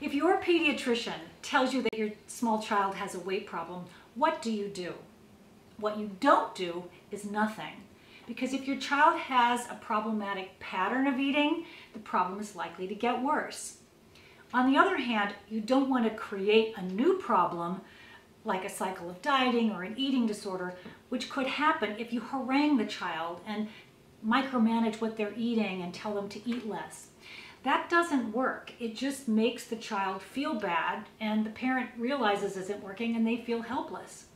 If your pediatrician tells you that your small child has a weight problem, what do you do? What you don't do is nothing. Because if your child has a problematic pattern of eating, the problem is likely to get worse. On the other hand, you don't want to create a new problem like a cycle of dieting or an eating disorder, which could happen if you harangue the child and micromanage what they're eating and tell them to eat less. That doesn't work. It just makes the child feel bad and the parent realizes isn't working and they feel helpless.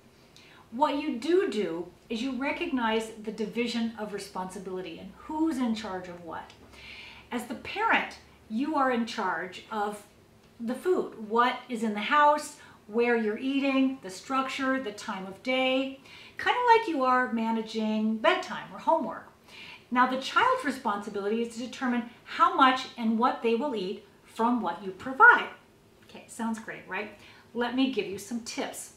What you do do is you recognize the division of responsibility and who's in charge of what. As the parent, you are in charge of the food, what is in the house, where you're eating, the structure, the time of day, kind of like you are managing bedtime or homework. Now the child's responsibility is to determine how much and what they will eat from what you provide. Okay, sounds great, right? Let me give you some tips.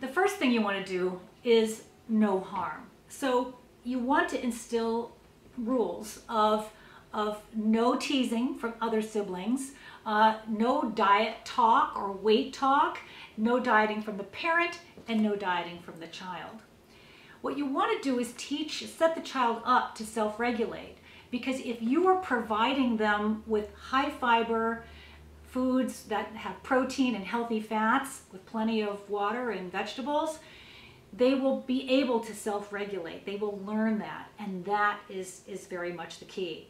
The first thing you want to do is no harm. So you want to instill rules of, of no teasing from other siblings, uh, no diet talk or weight talk, no dieting from the parent, and no dieting from the child. What you want to do is teach, set the child up to self-regulate. Because if you are providing them with high fiber foods that have protein and healthy fats with plenty of water and vegetables, they will be able to self-regulate. They will learn that, and that is, is very much the key.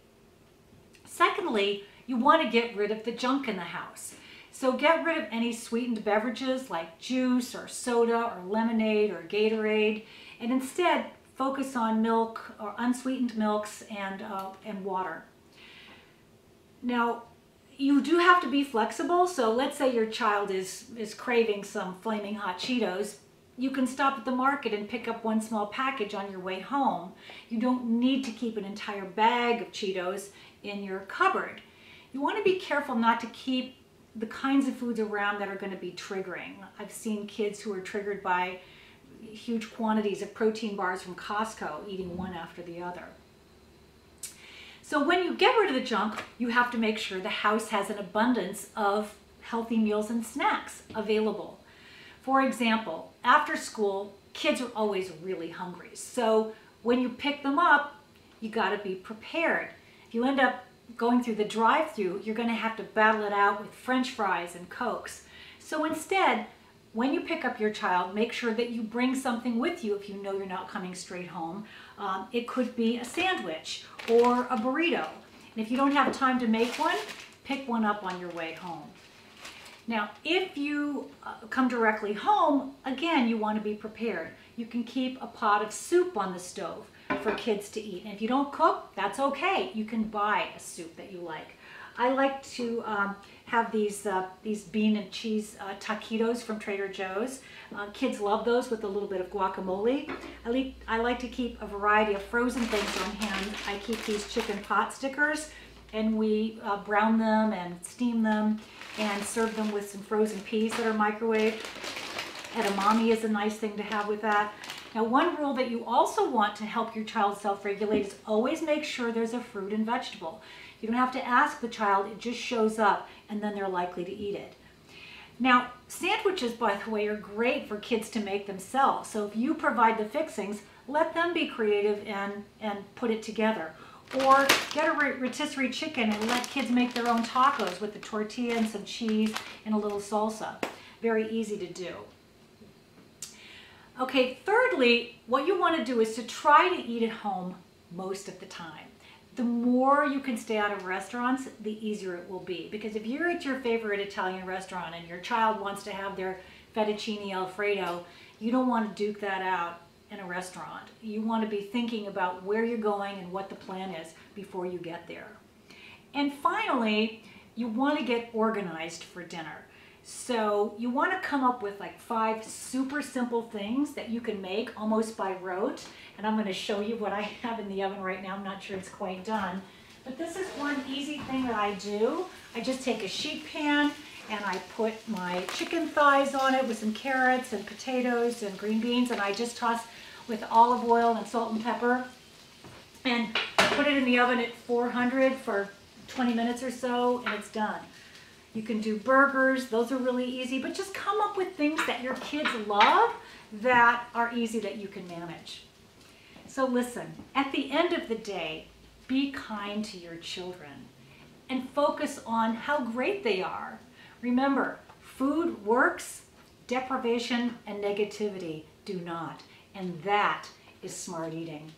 Secondly, you want to get rid of the junk in the house. So get rid of any sweetened beverages like juice or soda or lemonade or Gatorade and instead focus on milk or unsweetened milks and, uh, and water. Now, you do have to be flexible. So let's say your child is, is craving some flaming hot Cheetos. You can stop at the market and pick up one small package on your way home. You don't need to keep an entire bag of Cheetos in your cupboard you want to be careful not to keep the kinds of foods around that are going to be triggering. I've seen kids who are triggered by huge quantities of protein bars from Costco eating one after the other. So when you get rid of the junk, you have to make sure the house has an abundance of healthy meals and snacks available. For example, after school, kids are always really hungry. So when you pick them up, you got to be prepared. If you end up going through the drive-through, you're going to have to battle it out with french fries and cokes. So instead, when you pick up your child, make sure that you bring something with you if you know you're not coming straight home. Um, it could be a sandwich or a burrito. And if you don't have time to make one, pick one up on your way home. Now, if you uh, come directly home, again, you want to be prepared. You can keep a pot of soup on the stove for kids to eat. And if you don't cook, that's okay. You can buy a soup that you like. I like to um, have these uh, these bean and cheese uh, taquitos from Trader Joe's. Uh, kids love those with a little bit of guacamole. I like, I like to keep a variety of frozen things on hand. I keep these chicken pot stickers and we uh, brown them and steam them and serve them with some frozen peas that are microwaved. Edamame is a nice thing to have with that. Now one rule that you also want to help your child self-regulate is always make sure there's a fruit and vegetable. You don't have to ask the child, it just shows up and then they're likely to eat it. Now, sandwiches, by the way, are great for kids to make themselves. So if you provide the fixings, let them be creative and, and put it together. Or get a rotisserie chicken and let kids make their own tacos with the tortilla and some cheese and a little salsa. Very easy to do. Okay, thirdly, what you want to do is to try to eat at home most of the time. The more you can stay out of restaurants, the easier it will be. Because if you're at your favorite Italian restaurant and your child wants to have their fettuccine alfredo, you don't want to duke that out in a restaurant. You want to be thinking about where you're going and what the plan is before you get there. And finally, you want to get organized for dinner. So you want to come up with like five super simple things that you can make almost by rote. And I'm going to show you what I have in the oven right now. I'm not sure it's quite done. But this is one easy thing that I do. I just take a sheet pan and I put my chicken thighs on it with some carrots and potatoes and green beans and I just toss with olive oil and salt and pepper and put it in the oven at 400 for 20 minutes or so and it's done. You can do burgers, those are really easy, but just come up with things that your kids love that are easy that you can manage. So listen, at the end of the day, be kind to your children and focus on how great they are. Remember, food works, deprivation and negativity do not. And that is smart eating.